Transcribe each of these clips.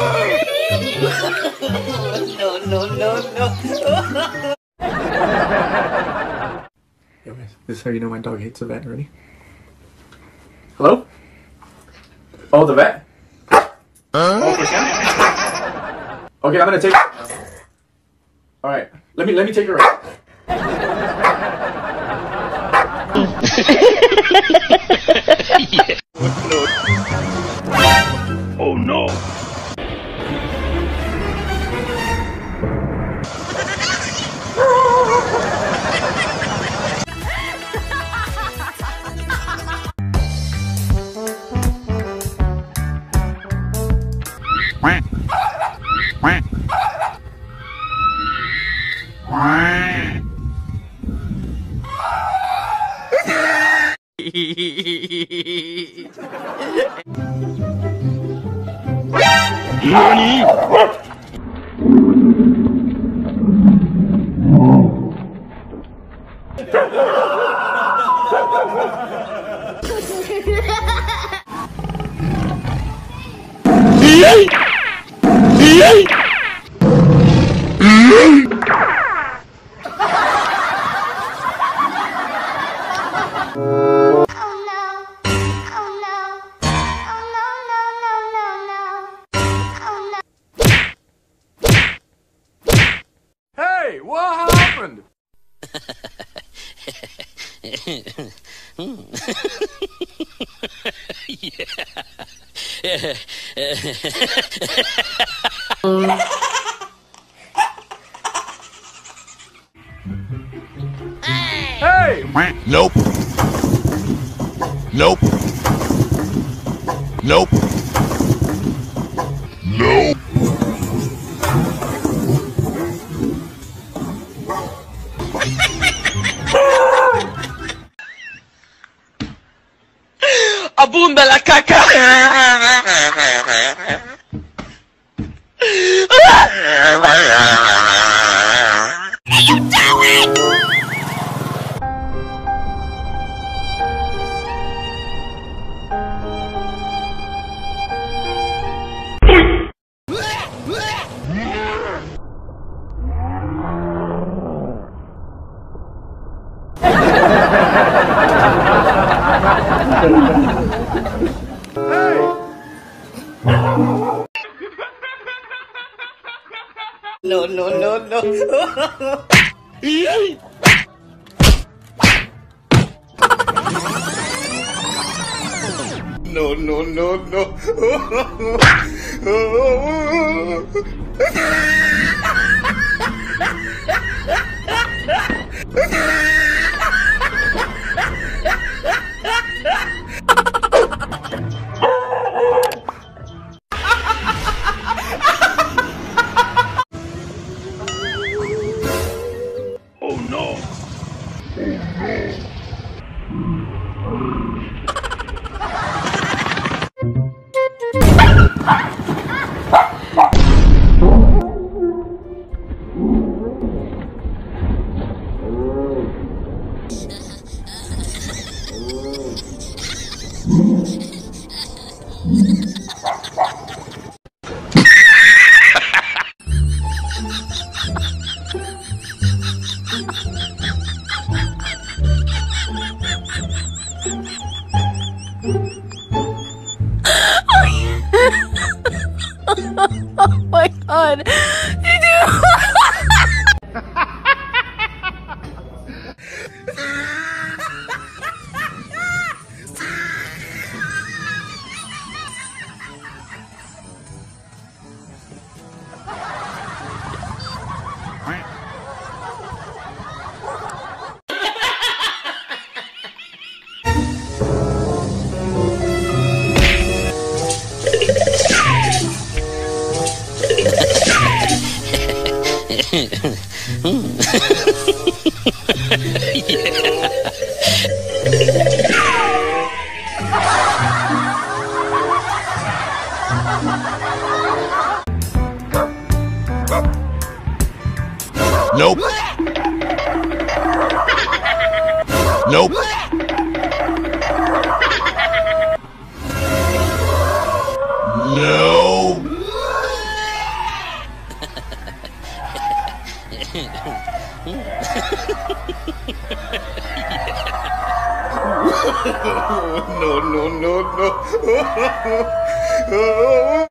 Yo, guys, this is how you know my dog hates the vet. Ready? Hello? Oh, the vet? Okay, I'm gonna take. All right, let me let me take her out. Oh Hey! Nope. Nope. Nope. Nope. う、うさー Nope. No. no, no, no, no.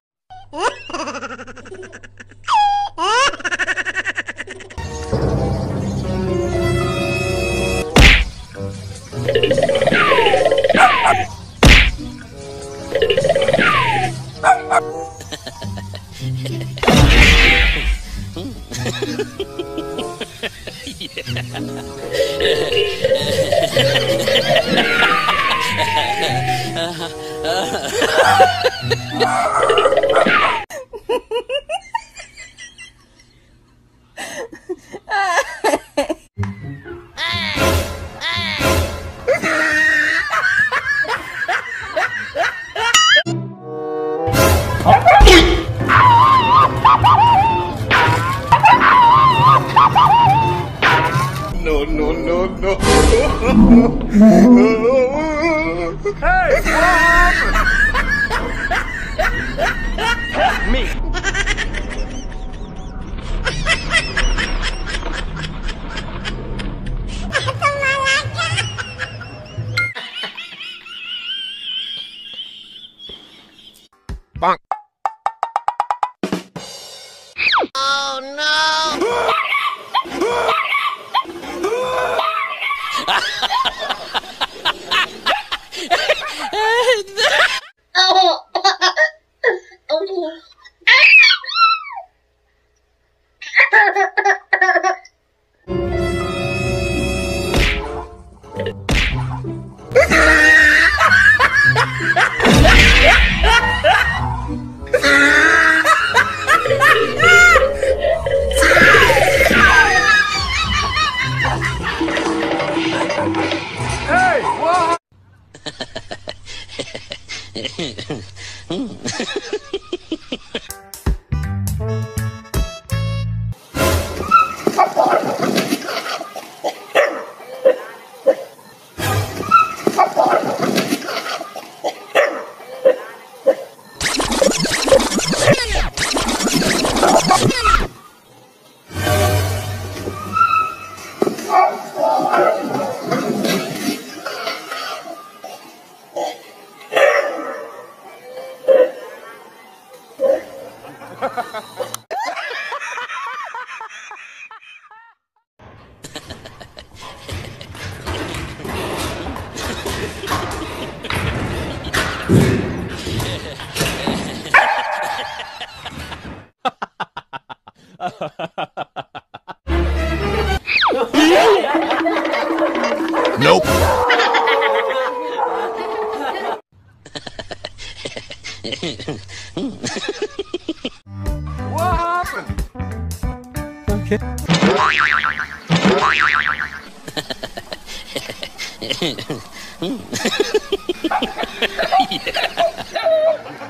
Oh,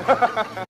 Nope. What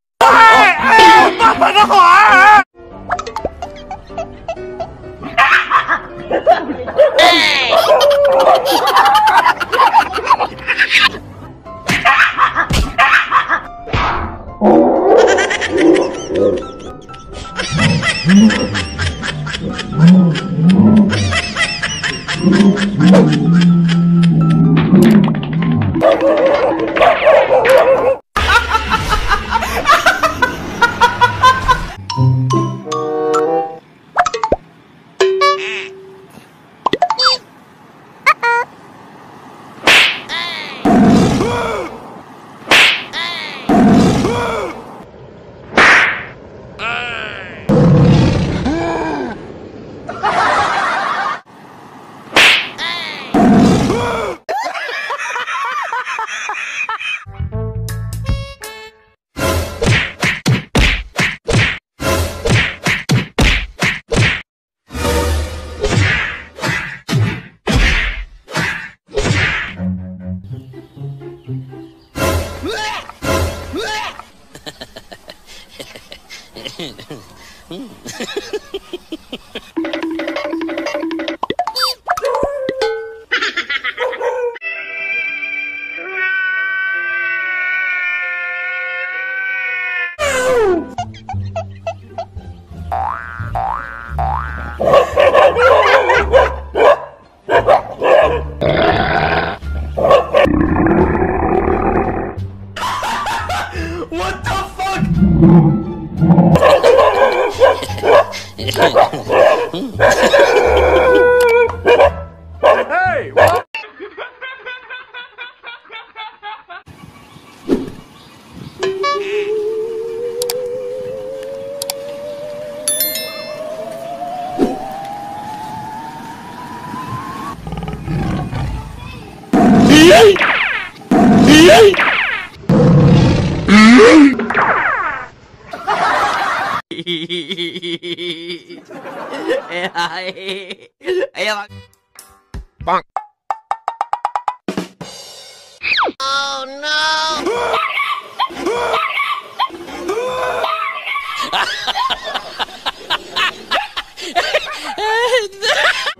Hum.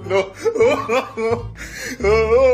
No. Oh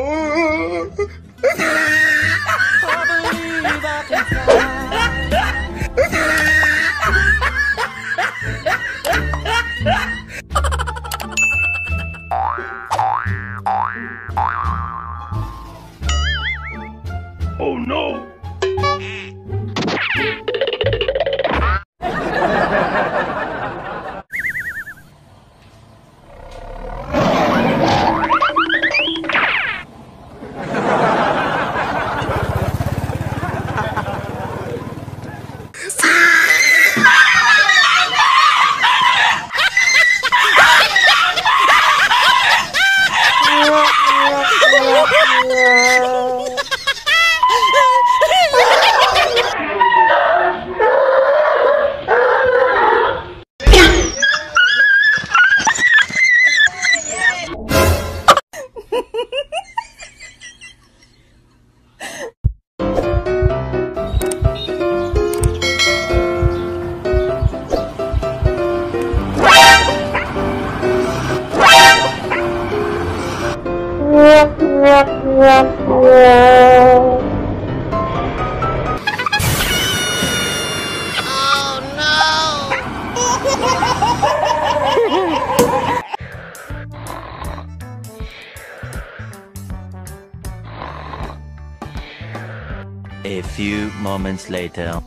moments later.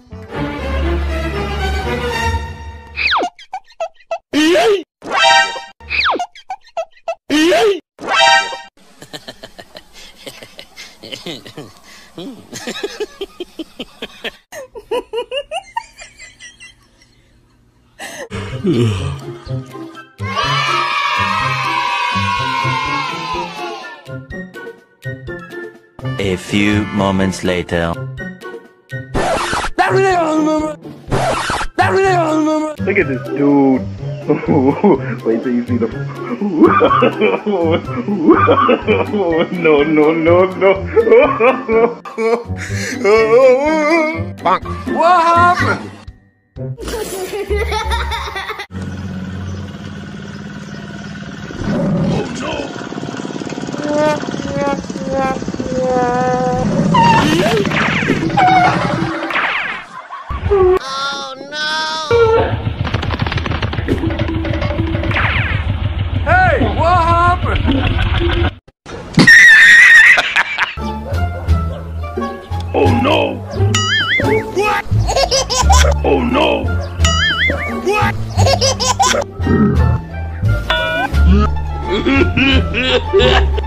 A few moments later. Look at this dude. Wait till you see the. no, no, no, no. What happened? Oh, hey, Oh no. What? Oh no. What